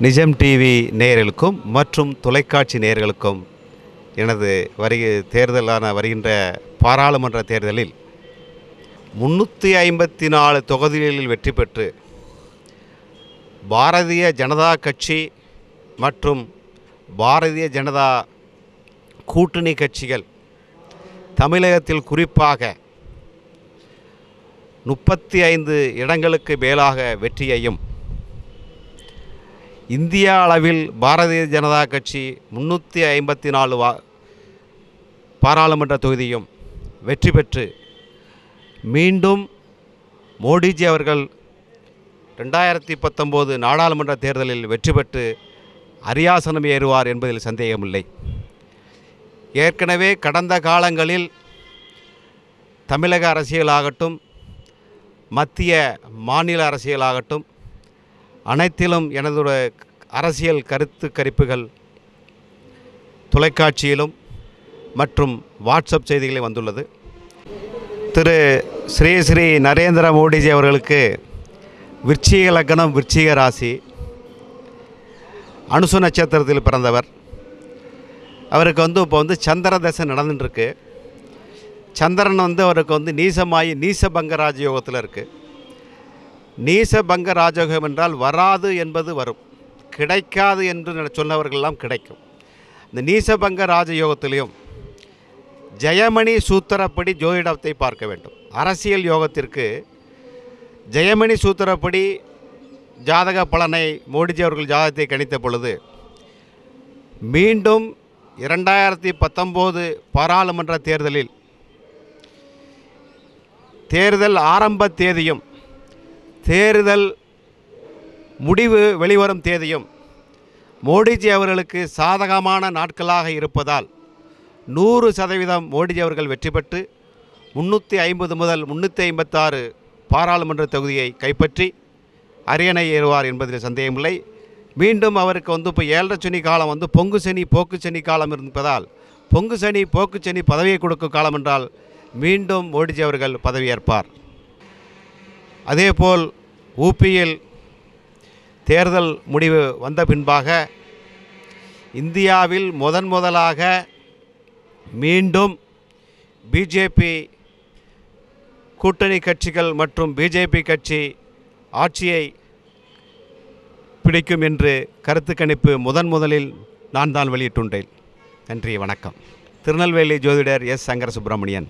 நிஜம் டிவி நேயர்களுக்கும் மற்றும் தொலைக்காட்சி நேயர்களுக்கும் எனது வருக தேர்தலான வருகின்ற பாராளுமன்ற தேர்தலில் முன்னூற்றி ஐம்பத்தி நாலு தொகுதிகளில் வெற்றி பெற்று பாரதிய ஜனதா கட்சி மற்றும் பாரதிய ஜனதா கூட்டணி கட்சிகள் தமிழகத்தில் குறிப்பாக முப்பத்தி ஐந்து இடங்களுக்கு மேலாக வெற்றியையும் இந்தியா அளவில் பாரதிய ஜனதா கட்சி முன்னூற்றி ஐம்பத்தி நாலு வா பாராளுமன்ற தொகுதியும் வெற்றி பெற்று மீண்டும் மோடிஜி அவர்கள் ரெண்டாயிரத்தி பத்தொம்போது நாடாளுமன்ற தேர்தலில் வெற்றி பெற்று அரியாசனம் ஏறுவார் என்பதில் சந்தேகமில்லை. ஏற்கனவே கடந்த காலங்களில் தமிழக அரசியலாகட்டும் மத்திய மாநில அரசியலாகட்டும் அனைத்திலும் எனது அரசியல் கருத்து கரிப்புகள் தொலைக்காட்சியிலும் மற்றும் வாட்ஸ்அப் செய்திகளில் வந்துள்ளது. திரு ஸ்ரீ ஸ்ரீ நரேந்திர மோடிஜி அவர்களுக்கு விருச்சிக லக்கணம் விருச்சிக ராசி. அனுசு நட்சத்திரத்தில் பிறந்தவர். அவருக்கு வந்து இப்போ வந்து சந்திர தசை நடந்துட்டுருக்கு. சந்திரன் வந்து அவருக்கு வந்து நீசமாயி நீசபங்கராஜ யோகத்தில் இருக்குது நீசபங்க ராஜயோகம் என்றால் வராது என்பது வரும். கிடைக்காது என்று சொன்னவர்கள்லாம் கிடைக்கும். இந்த நீசபங்க ராஜயோகத்திலையும் ஜெயமணி சூத்திரப்படி ஜோதிடத்தை பார்க்க வேண்டும். அரசியல் யோகத்திற்கு ஜெயமணி சூத்திரப்படி ஜாதக பலனை மோடிஜி அவர்கள் ஜாதகத்தை கணித்த பொழுது மீண்டும் இரண்டாயிரத்தி பத்தொம்போது பாராளுமன்ற தேர்தலில் தேர்தல் ஆரம்ப தேதியும் தேர்தல் முடிவு வெளிவரும் தேதியும் மோடிஜி அவர்களுக்கு சாதகமான நாட்களாக இருப்பதால் நூறு சதவீதம் மோடிஜி அவர்கள் வெற்றி பெற்று முந்நூற்றி ஐம்பது முதல் முந்நூற்றி ஐம்பத்தாறு பாராளுமன்ற தொகுதியை கைப்பற்றி அரியணை ஏறுவார் என்பதில் சந்தேகமில்லை. மீண்டும் அவருக்கு வந்து இப்போ ஏழரை சனி காலம் வந்து பொங்கு சனி போக்கு சனி காலம் இருப்பதால் பொங்கு சனி போக்கு சனி பதவியை கொடுக்கும் காலம் என்றால் மீண்டும் மோடிஜி அவர்கள் பதவியேற்பார். அதேபோல் ஊபியில் தேர்தல் முடிவு வந்த பின்பாக இந்தியாவில் முதன் முதலாக மீண்டும் பிஜேபி கூட்டணி கட்சிகள் மற்றும் பிஜேபி கட்சி ஆட்சியை பிடிக்கும் என்று கருத்து கணிப்பு முதன் முதலில் நான் தான் வெளியிட்டுள்ளேன். நன்றி வணக்கம். திருநெல்வேலி ஜோதிடர் எஸ். சங்கர சுப்பிரமணியன்